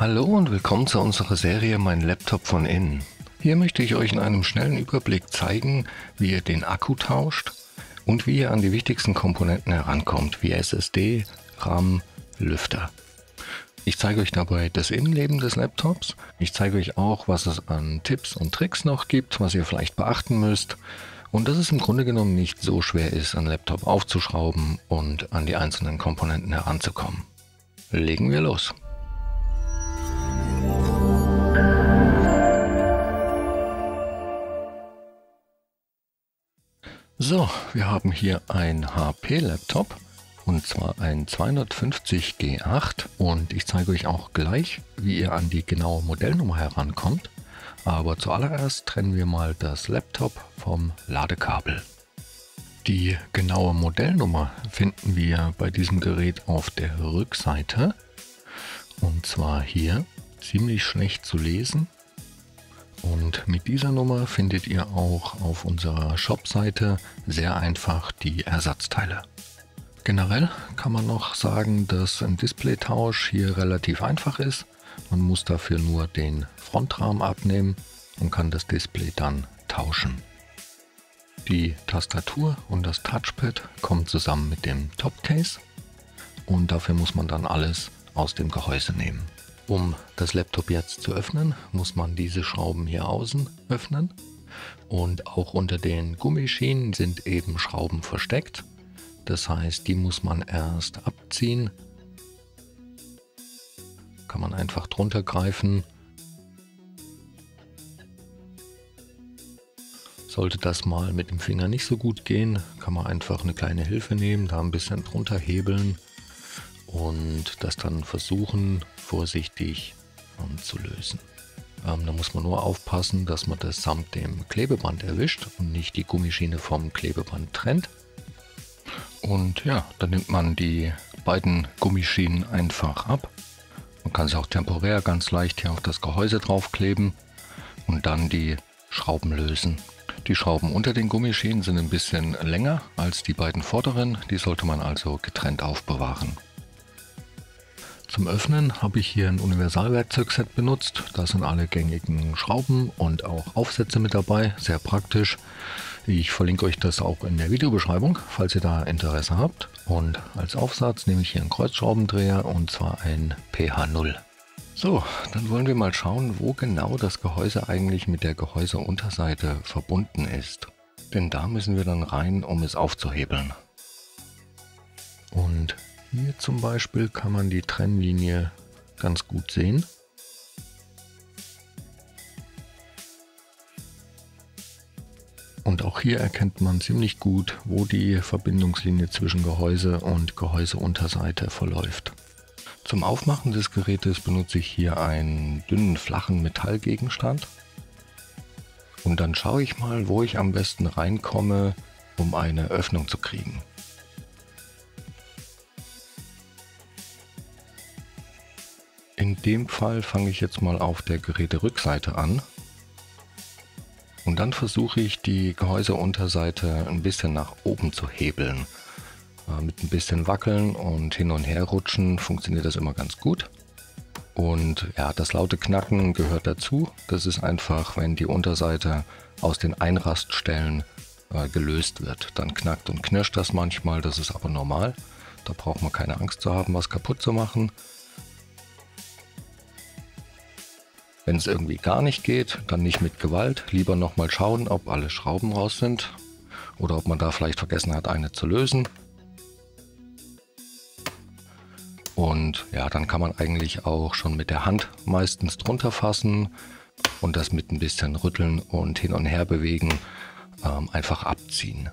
Hallo und willkommen zu unserer Serie Mein Laptop von innen. Hier möchte ich euch in einem schnellen Überblick zeigen, wie ihr den Akku tauscht und wie ihr an die wichtigsten Komponenten herankommt, wie SSD, RAM, Lüfter. Ich zeige euch dabei das Innenleben des Laptops. Ich zeige euch auch, was es an Tipps und Tricks noch gibt, was ihr vielleicht beachten müsst. Und dass es im Grunde genommen nicht so schwer ist, einen Laptop aufzuschrauben und an die einzelnen Komponenten heranzukommen. Legen wir los. So, wir haben hier ein HP-Laptop und zwar ein 250 G8 und ich zeige euch auch gleich, wie ihr an die genaue Modellnummer herankommt. Aber zuallererst trennen wir mal das Laptop vom Ladekabel. Die genaue Modellnummer finden wir bei diesem Gerät auf der Rückseite und zwar hier ziemlich schlecht zu lesen und mit dieser Nummer findet ihr auch auf unserer Shop-Seite sehr einfach die Ersatzteile. Generell kann man noch sagen, dass ein Displaytausch hier relativ einfach ist. Man muss dafür nur den Frontrahmen abnehmen und kann das Display dann tauschen. Die Tastatur und das Touchpad kommen zusammen mit dem Topcase und dafür muss man dann alles aus dem Gehäuse nehmen. Um das Laptop jetzt zu öffnen, muss man diese Schrauben hier außen öffnen. Und auch unter den Gummischienen sind eben Schrauben versteckt. Das heißt, die muss man erst abziehen. Kann man einfach drunter greifen. Sollte das mal mit dem Finger nicht so gut gehen, kann man einfach eine kleine Hilfe nehmen, da ein bisschen drunter hebeln und das dann versuchen vorsichtig um, zu lösen. Ähm, da muss man nur aufpassen, dass man das samt dem Klebeband erwischt und nicht die Gummischiene vom Klebeband trennt. Und ja, dann nimmt man die beiden Gummischienen einfach ab. Man kann sie auch temporär ganz leicht hier auf das Gehäuse draufkleben und dann die Schrauben lösen. Die Schrauben unter den Gummischienen sind ein bisschen länger als die beiden vorderen, die sollte man also getrennt aufbewahren. Zum Öffnen habe ich hier ein Universalwerkzeugset benutzt. Da sind alle gängigen Schrauben und auch Aufsätze mit dabei. Sehr praktisch. Ich verlinke euch das auch in der Videobeschreibung, falls ihr da Interesse habt. Und als Aufsatz nehme ich hier einen Kreuzschraubendreher und zwar ein PH0. So, dann wollen wir mal schauen, wo genau das Gehäuse eigentlich mit der Gehäuseunterseite verbunden ist. Denn da müssen wir dann rein, um es aufzuhebeln. Und hier zum Beispiel kann man die Trennlinie ganz gut sehen. Und auch hier erkennt man ziemlich gut, wo die Verbindungslinie zwischen Gehäuse und Gehäuseunterseite verläuft. Zum Aufmachen des Gerätes benutze ich hier einen dünnen flachen Metallgegenstand. Und dann schaue ich mal, wo ich am besten reinkomme, um eine Öffnung zu kriegen. In dem Fall fange ich jetzt mal auf der Geräterückseite an. Und dann versuche ich die Gehäuseunterseite ein bisschen nach oben zu hebeln. Äh, mit ein bisschen Wackeln und hin und her rutschen funktioniert das immer ganz gut. Und ja, das laute Knacken gehört dazu. Das ist einfach, wenn die Unterseite aus den Einraststellen äh, gelöst wird. Dann knackt und knirscht das manchmal, das ist aber normal. Da braucht man keine Angst zu haben, was kaputt zu machen. Wenn es irgendwie gar nicht geht, dann nicht mit Gewalt. Lieber nochmal schauen, ob alle Schrauben raus sind oder ob man da vielleicht vergessen hat, eine zu lösen. Und ja, dann kann man eigentlich auch schon mit der Hand meistens drunter fassen und das mit ein bisschen rütteln und hin und her bewegen ähm, einfach abziehen.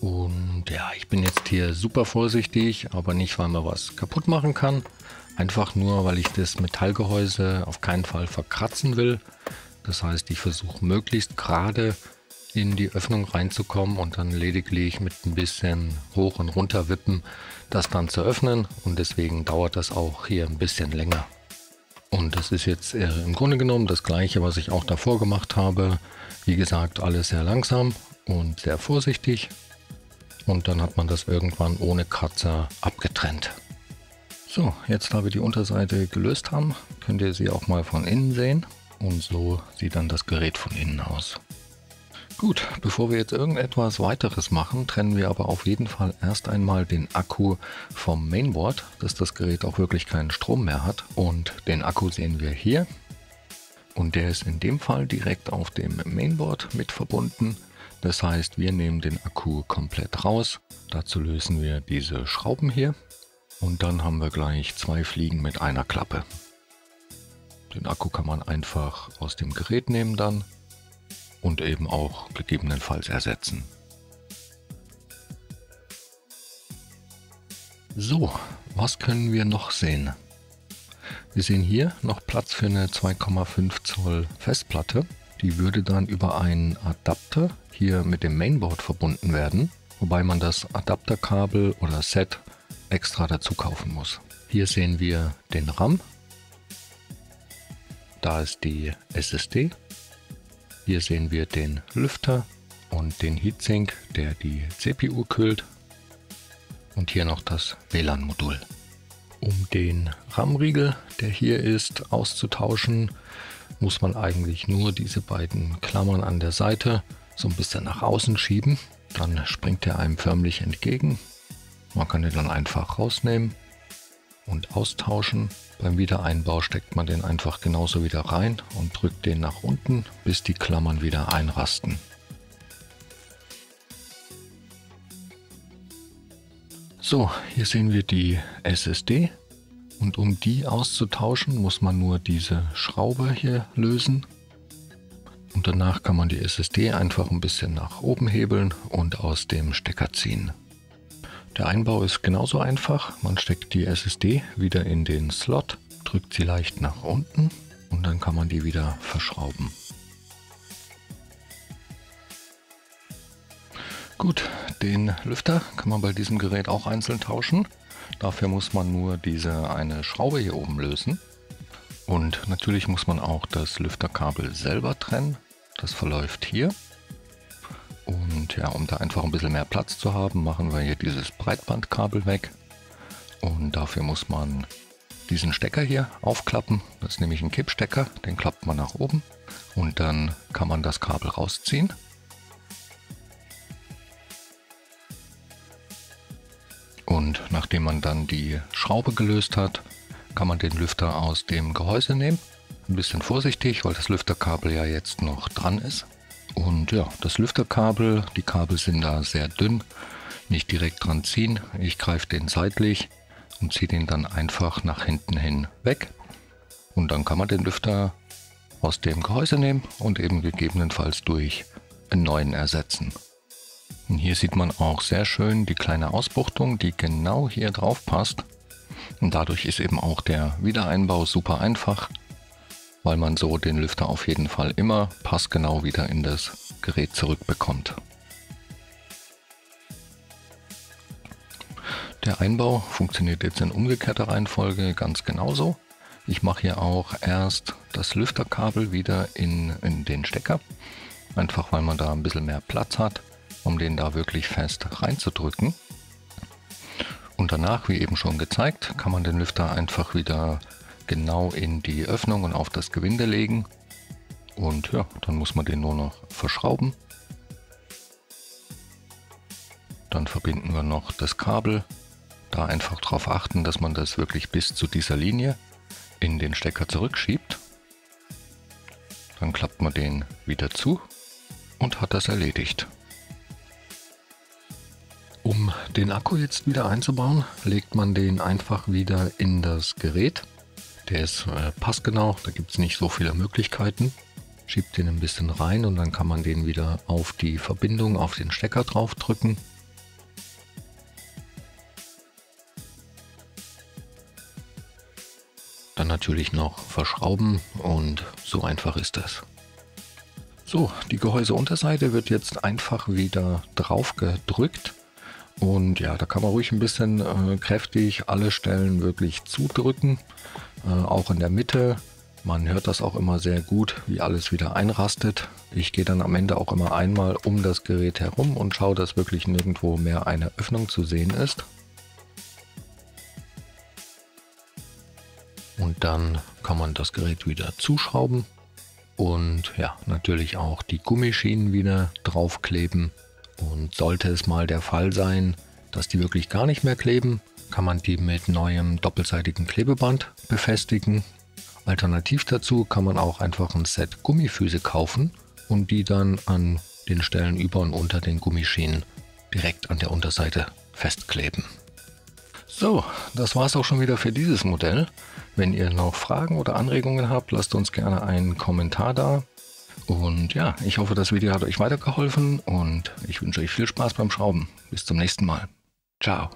Und ja, ich bin jetzt hier super vorsichtig, aber nicht, weil man was kaputt machen kann, Einfach nur, weil ich das Metallgehäuse auf keinen Fall verkratzen will. Das heißt, ich versuche möglichst gerade in die Öffnung reinzukommen und dann lediglich mit ein bisschen hoch und runter wippen, das dann zu öffnen. Und deswegen dauert das auch hier ein bisschen länger. Und das ist jetzt im Grunde genommen das gleiche, was ich auch davor gemacht habe. Wie gesagt, alles sehr langsam und sehr vorsichtig. Und dann hat man das irgendwann ohne Kratzer abgetrennt. So, jetzt da wir die Unterseite gelöst haben, könnt ihr sie auch mal von innen sehen. Und so sieht dann das Gerät von innen aus. Gut, bevor wir jetzt irgendetwas weiteres machen, trennen wir aber auf jeden Fall erst einmal den Akku vom Mainboard, dass das Gerät auch wirklich keinen Strom mehr hat. Und den Akku sehen wir hier. Und der ist in dem Fall direkt auf dem Mainboard mit verbunden. Das heißt, wir nehmen den Akku komplett raus. Dazu lösen wir diese Schrauben hier und dann haben wir gleich zwei Fliegen mit einer Klappe. Den Akku kann man einfach aus dem Gerät nehmen dann und eben auch gegebenenfalls ersetzen. So, was können wir noch sehen? Wir sehen hier noch Platz für eine 2,5 Zoll Festplatte. Die würde dann über einen Adapter hier mit dem Mainboard verbunden werden, wobei man das Adapterkabel oder Set extra dazu kaufen muss. Hier sehen wir den RAM. Da ist die SSD. Hier sehen wir den Lüfter und den Heatsink, der die CPU kühlt. Und hier noch das WLAN-Modul. Um den RAM-Riegel, der hier ist, auszutauschen, muss man eigentlich nur diese beiden Klammern an der Seite so ein bisschen nach außen schieben. Dann springt er einem förmlich entgegen man kann den dann einfach rausnehmen und austauschen. Beim Wiedereinbau steckt man den einfach genauso wieder rein und drückt den nach unten, bis die Klammern wieder einrasten. So, hier sehen wir die SSD und um die auszutauschen, muss man nur diese Schraube hier lösen. Und danach kann man die SSD einfach ein bisschen nach oben hebeln und aus dem Stecker ziehen. Der Einbau ist genauso einfach. Man steckt die SSD wieder in den Slot, drückt sie leicht nach unten und dann kann man die wieder verschrauben. Gut, den Lüfter kann man bei diesem Gerät auch einzeln tauschen. Dafür muss man nur diese eine Schraube hier oben lösen. Und natürlich muss man auch das Lüfterkabel selber trennen. Das verläuft hier. Und ja, um da einfach ein bisschen mehr Platz zu haben, machen wir hier dieses Breitbandkabel weg. Und dafür muss man diesen Stecker hier aufklappen. Das ist nämlich ein Kippstecker, den klappt man nach oben und dann kann man das Kabel rausziehen. Nachdem man dann die Schraube gelöst hat, kann man den Lüfter aus dem Gehäuse nehmen. Ein bisschen vorsichtig, weil das Lüfterkabel ja jetzt noch dran ist. Und ja, das Lüfterkabel, die Kabel sind da sehr dünn, nicht direkt dran ziehen. Ich greife den seitlich und ziehe den dann einfach nach hinten hin weg. Und dann kann man den Lüfter aus dem Gehäuse nehmen und eben gegebenenfalls durch einen neuen ersetzen. Und hier sieht man auch sehr schön die kleine Ausbuchtung, die genau hier drauf passt. Und dadurch ist eben auch der Wiedereinbau super einfach weil man so den Lüfter auf jeden Fall immer passgenau wieder in das Gerät zurückbekommt. Der Einbau funktioniert jetzt in umgekehrter Reihenfolge ganz genauso. Ich mache hier auch erst das Lüfterkabel wieder in, in den Stecker, einfach weil man da ein bisschen mehr Platz hat, um den da wirklich fest reinzudrücken. Und danach, wie eben schon gezeigt, kann man den Lüfter einfach wieder genau in die Öffnung und auf das Gewinde legen. Und ja, dann muss man den nur noch verschrauben. Dann verbinden wir noch das Kabel. Da einfach darauf achten, dass man das wirklich bis zu dieser Linie in den Stecker zurückschiebt. Dann klappt man den wieder zu und hat das erledigt. Um den Akku jetzt wieder einzubauen, legt man den einfach wieder in das Gerät. Der ist äh, passgenau, da gibt es nicht so viele Möglichkeiten. Schiebt den ein bisschen rein und dann kann man den wieder auf die Verbindung, auf den Stecker drauf drücken. Dann natürlich noch verschrauben und so einfach ist das. So, die Gehäuseunterseite wird jetzt einfach wieder drauf gedrückt. Und ja, da kann man ruhig ein bisschen äh, kräftig alle Stellen wirklich zudrücken, äh, auch in der Mitte. Man hört das auch immer sehr gut, wie alles wieder einrastet. Ich gehe dann am Ende auch immer einmal um das Gerät herum und schaue, dass wirklich nirgendwo mehr eine Öffnung zu sehen ist. und dann kann man das Gerät wieder zuschrauben und ja, natürlich auch die Gummischienen wieder draufkleben. Und sollte es mal der Fall sein, dass die wirklich gar nicht mehr kleben, kann man die mit neuem doppelseitigen Klebeband befestigen. Alternativ dazu kann man auch einfach ein Set Gummifüße kaufen und die dann an den Stellen über und unter den Gummischienen direkt an der Unterseite festkleben. So, das war es auch schon wieder für dieses Modell. Wenn ihr noch Fragen oder Anregungen habt, lasst uns gerne einen Kommentar da. Und ja, ich hoffe, das Video hat euch weitergeholfen und ich wünsche euch viel Spaß beim Schrauben. Bis zum nächsten Mal. Ciao.